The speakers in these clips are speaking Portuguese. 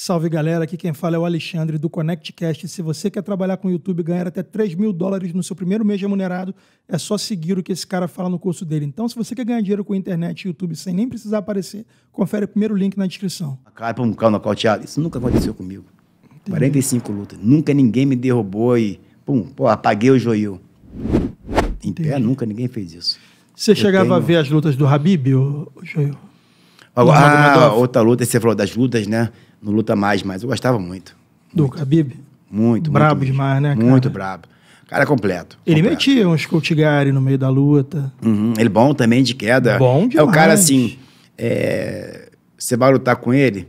Salve galera, aqui quem fala é o Alexandre do ConnectCast. Se você quer trabalhar com o YouTube e ganhar até 3 mil dólares no seu primeiro mês remunerado, é só seguir o que esse cara fala no curso dele. Então, se você quer ganhar dinheiro com a internet e YouTube sem nem precisar aparecer, confere o primeiro link na descrição. Cara, pra um carro nocauteado, isso nunca aconteceu comigo. 45 lutas, nunca ninguém me derrubou e, pum, pô, apaguei o joio. Em pé, Entendi. nunca ninguém fez isso. Você Eu chegava a tenho- ver as lutas do Habib, Joel? Agora, Do ah, outra luta, você falou das lutas, né? Não luta mais, mas eu gostava muito. Do Habib? Muito, Brabo muito demais, né, cara? Muito brabo. Cara completo. Ele completo. metia uns Kotigari no meio da luta. Uhum, Ele bom também de queda. Bom É o cara demais. assim, é, você vai lutar com ele,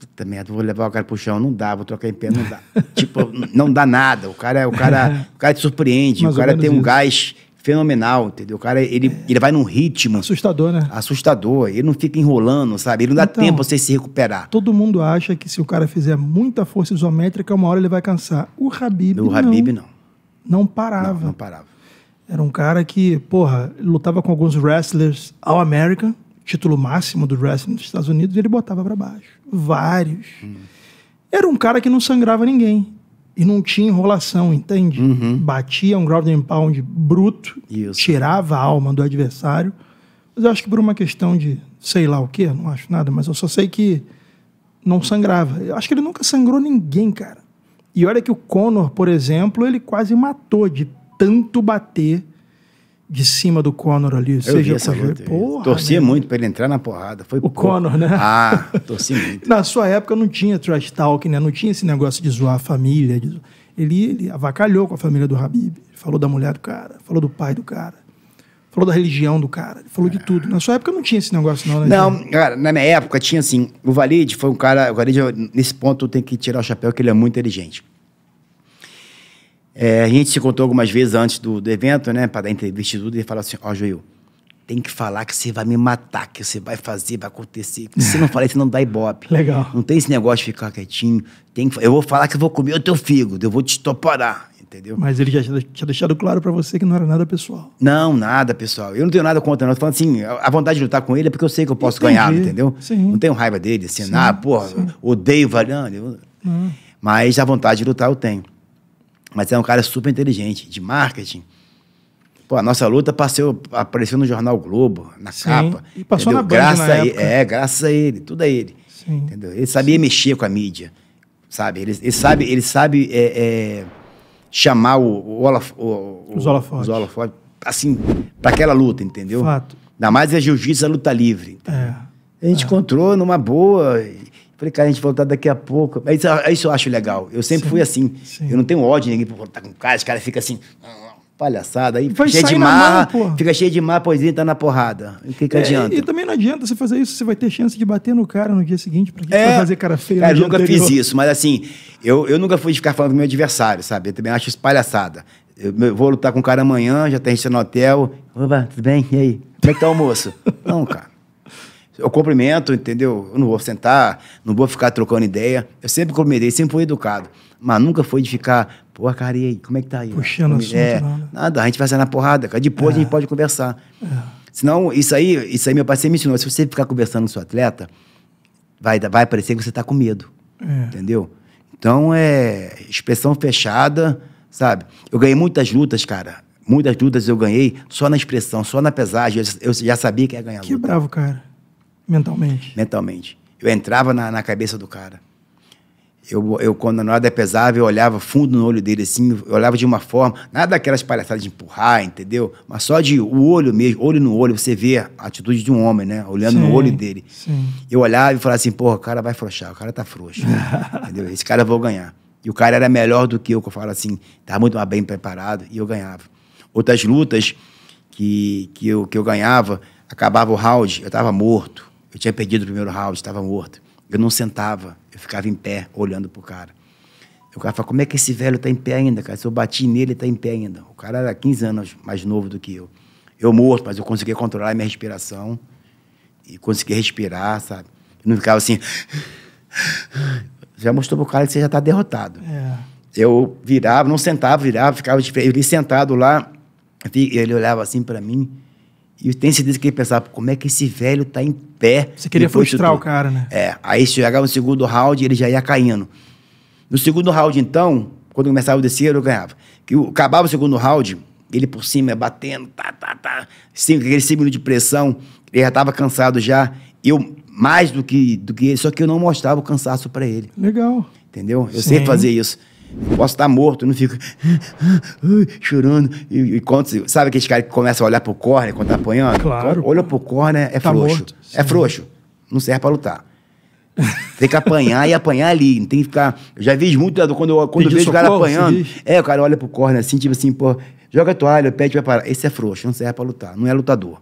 puta merda, vou levar o cara pro chão, não dá, vou trocar em pé, não dá. tipo, não dá nada. O cara, o cara, o cara te surpreende, Mais o cara tem um isso. gás fenomenal, entendeu? O cara, ele, ele vai num ritmo Assustador, né? assustador, ele não fica enrolando, sabe? Ele não dá Então- tempo pra você se recuperar. Todo mundo acha que se o cara fizer muita força isométrica, uma hora ele vai cansar. O Habib, O não, Habib não. não Não, parava. não parava. Era um cara que, porra, lutava com alguns wrestlers All American, título máximo do wrestling dos Estados Unidos, e ele botava pra baixo. Vários. Hum. Era um cara que não sangrava ninguém. E não tinha enrolação, entende? Batia um ground and pound bruto, Isso. tirava a alma do adversário. Mas eu acho que por uma questão de sei lá o quê, não acho nada, mas eu só sei que não sangrava. Eu acho que ele nunca sangrou ninguém, cara. E olha que o Conor, por exemplo, ele quase matou de tanto bater de cima do Conor ali. Eu seja essa luta. Porra, Torcia né? muito pra ele entrar na porrada. Foi O. Conor, né? Ah, torci muito. Na sua época não tinha trash talk, né? Não tinha esse negócio de zoar a família. de Ele, ele avacalhou com a família do Habib. Falou da mulher do cara, falou do pai do cara, falou da religião do cara, ele falou de tudo. Na sua época não tinha esse negócio, não, né? Não, cara, na minha época tinha assim, o Valide foi um cara, o Valide, nesse ponto tem que tirar o chapéu, que ele é muito inteligente. É, a gente se contou algumas vezes antes do, do evento, né, para dar entrevista e tudo, e ele falou assim, ó, Joel, tem que falar que você vai me matar, que você vai fazer, vai acontecer. Se você não falar isso, não dá ibope. Legal. Não tem esse negócio de ficar quietinho. Tem que, eu vou falar que eu vou comer o teu fígado, eu vou te estoporar, entendeu? Mas ele já tinha deixado claro pra você que não era nada pessoal. Não, nada, pessoal. Eu não tenho nada contra, não. Eu tô falando assim, a vontade de lutar com ele é porque eu sei que eu posso Entendi. ganhar, entendeu? Sim. Não tenho raiva dele, assim, ah, porra, odeio o Variano. eu-. Mas a vontade de lutar eu tenho. Mas é um cara super inteligente, de marketing. Pô, a nossa luta passou, apareceu no Jornal Globo, na Sim. capa. E passou entendeu? na Band graças na a ele, época. É, graças a ele, tudo a ele. Sim. Entendeu? Ele sabia mexer com a mídia, sabe? Ele, ele sabe, ele sabe é, é, chamar o, o, holaf- o- Os holofotes. assim, para aquela luta, entendeu? Fato. Ainda mais a jiu-jitsu, a luta livre. É. A gente encontrou numa boa. e Falei, cara, a gente voltar daqui a pouco. Mas Isso, isso eu acho legal. Eu sempre Sim, fui assim. sim. Eu não tenho ódio de ninguém por voltar com o cara. Os caras ficam assim, palhaçada. Aí Vai cheio de mar, mão, fica cheio de mar, pois entra na porrada. O que, que É, adianta? E também não adianta você fazer isso, você vai ter chance de bater no cara no dia seguinte. Pra que você É, vai fazer cara feia Cara, eu nunca anterior? fiz isso, mas assim, eu, eu nunca fui ficar falando do meu adversário, sabe? Eu também acho isso palhaçada. Eu, eu vou lutar com o cara amanhã, já tem gente no hotel. Opa, tudo bem? E aí? Como é que tá o almoço? não, cara. Eu cumprimento, entendeu? Eu não vou sentar, não vou ficar trocando ideia. Eu sempre cumprimentei, sempre fui educado. Mas nunca foi de ficar, pô, cara, e aí? Como é que tá aí? Puxando Como- assunto, é, não, né? Nada, a gente vai sair na porrada, cara. Depois É. a gente pode conversar. Senão, isso aí, isso aí meu pai sempre me ensinou. Se você ficar conversando com seu atleta, vai, vai parecer que você tá com medo. É. Entendeu? Então é expressão fechada, sabe? Eu ganhei muitas lutas, cara. Muitas lutas eu ganhei só na expressão, só na pesagem. Eu, eu já sabia que ia ganhar a Que luta, bravo, cara. Mentalmente. mentalmente. Eu entrava na, na cabeça do cara. Eu, eu, quando na hora da pesava, eu olhava fundo no olho dele, assim, eu olhava de uma forma, nada daquelas palhaçadas de empurrar, entendeu? Mas só de o olho mesmo, olho no olho, você vê a atitude de um homem, né? Olhando Sim, no olho dele. Sim. Eu olhava e falava assim, porra, o cara vai frouxar, o cara tá frouxo. entendeu? Esse cara eu vou ganhar. E o cara era melhor do que eu, que eu falo assim, tava muito mais bem preparado e eu ganhava. Outras lutas que, que, eu, que eu ganhava, acabava o round, eu tava morto. Eu tinha perdido o primeiro round, estava morto. Eu não sentava, eu ficava em pé, olhando pro cara. O cara fala, como é que esse velho tá em pé ainda, cara? Se eu bati nele, ele tá em pé ainda. O cara era 15 anos mais novo do que eu. Eu morto, mas eu conseguia controlar a minha respiração e conseguir respirar, sabe? Eu não ficava assim. Já mostrou pro cara que você já tá derrotado. É. Eu virava, não sentava, virava, ficava de frente. Ele sentado lá, ele olhava assim para mim E eu tenho certeza que ele pensava, como é que esse velho tá em pé? Você queria frustrar o cara, né? É, aí chegava no segundo round, ele já ia caindo. No segundo round, então, quando começava o terceiro, eu ganhava. Que acabava o segundo round, ele por cima, batendo, tá, tá, tá. Cinco, aquele cinco minutos de pressão, ele já estava cansado já. Eu, mais do que, do que ele, só que eu não mostrava o cansaço para ele. Legal. Entendeu? Eu Sim. sempre fazia isso. Eu posso estar morto, eu não fico chorando. E, e quando, sabe aqueles caras que começam a olhar pro corner quando tá apanhando? Claro. Olha pro corner, é Tá frouxo. morto. É frouxo. Não serve pra lutar. Tem que apanhar e apanhar ali. Não tem que ficar. Eu já vi muito quando eu, quando eu vejo o cara apanhando. É, o cara olha pro corner assim, tipo assim, pô, joga a toalha, pede pra parar. Esse é frouxo, não serve pra lutar. Não é lutador.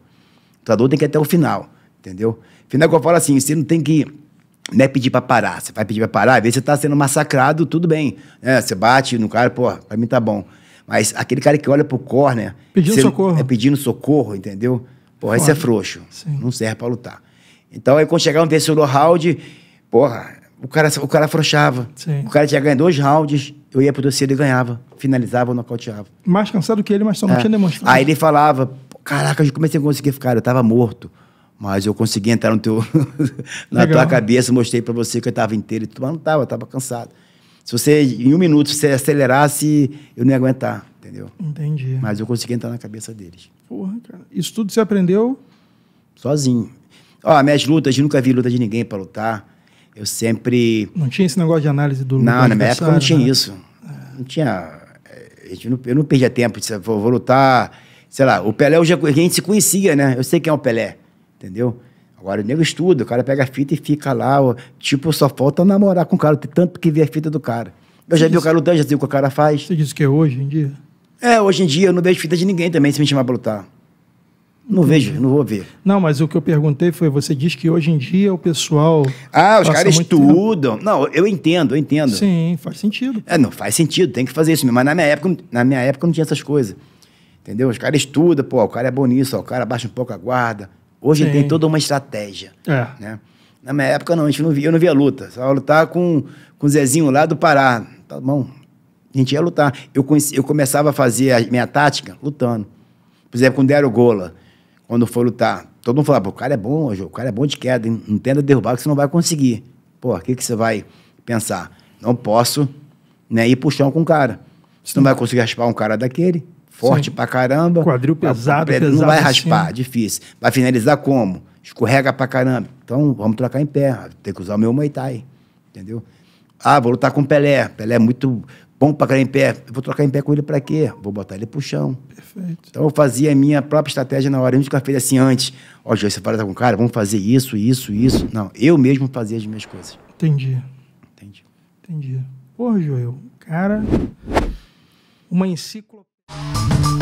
Lutador tem que ir até o final, entendeu? Final que eu falo assim, você não tem que não é pedir pra parar. Você vai pedir pra parar, às vezes você tá sendo massacrado, tudo bem. É, você bate no cara, pô, pra mim tá bom. Mas aquele cara que olha pro corner... Pedindo socorro. É pedindo socorro, entendeu? Pô, esse é frouxo. Sim. Não serve pra lutar. Então, aí quando chegava no terceiro round, porra, o cara, o cara afrouxava. Sim. O cara tinha ganho dois rounds, eu ia pro terceiro e ganhava. Finalizava ou nocauteava. Mais cansado que ele, mas só não É. tinha demonstrado. Aí ele falava, "Pô, caraca, eu comecei a conseguir ficar, eu tava morto. Mas eu consegui entrar no teu, na Legal. tua cabeça, mostrei pra você que eu tava inteiro e tudo, mas não tava, eu tava cansado. Se você, em um minuto, se você acelerasse, eu não ia aguentar, entendeu? Entendi. Mas eu consegui entrar na cabeça deles, Porra, cara. Isso tudo você aprendeu sozinho. Ó, minhas lutas, eu nunca vi luta de ninguém pra lutar. Eu sempre Não tinha esse negócio de análise do Não, na minha época não tinha né? isso. Não tinha. eh, não- eu não perdia tempo. Vou, vou lutar. Sei lá, o Pelé, eu já, a gente se conhecia, né? Eu sei quem é o Pelé, entendeu? Agora o nego estuda, o cara pega a fita e fica lá. ó, tipo, só falta namorar com o cara, tem tanto que ver a fita do cara. Eu já vi o cara lutando, já sei o que o cara faz. Você disse que é hoje em dia? É, hoje em dia eu não vejo fita de ninguém também se me chamar pra lutar. Não vejo, não vou ver. Não, mas o que eu perguntei foi: você diz que hoje em dia o pessoal. Ah, os caras muito tempo- estudam. Não, eu entendo, eu entendo. Sim, faz sentido. É, não faz sentido, tem que fazer isso mesmo. Mas na minha época, na minha época não tinha essas coisas. Entendeu? Os caras estudam, pô, o cara é bom nisso, ó, o cara baixa um pouco a guarda. Hoje Sim. tem toda uma estratégia. É. Né? Na minha época, não, a gente não via, eu não via luta. Só ia lutar com, com o Zezinho lá do Pará. Tá bom. A gente ia lutar. Eu, conheci- eu começava a fazer a minha tática lutando. Por exemplo, com o Dario Gola, quando foi lutar, todo mundo falava, o cara é bom, o cara é bom de queda, não tenta derrubar que você não vai conseguir. Pô, o que, que você vai pensar? Não posso né, ir pro chão com o cara. Você não vai conseguir raspar um cara daquele, forte Sim. pra caramba. Quadril Vai- pesado, Não pesado vai assim. raspar, difícil. Vai finalizar como? Escorrega pra caramba. Então, vamos trocar em pé. Tem que usar o meu Muay Thai. Entendeu? Ah, vou lutar com o Pelé. Pelé é muito bom pra cair em pé. Eu vou trocar em pé com ele pra quê? Vou botar ele pro chão. Perfeito. Então, eu fazia a minha própria estratégia na hora. Eu nunca fez assim antes. Ó, João, você fala com o cara, vamos fazer isso, isso, isso. Não, eu mesmo fazia as minhas coisas. Entendi. Entende? Entendi. Porra, Joel. Cara, uma enciclopédia. Thank you.